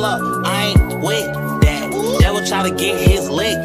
hold up, I ain't with that. Devil try to get his lick.